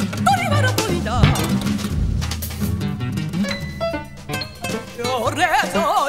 Olivero polita Lloreto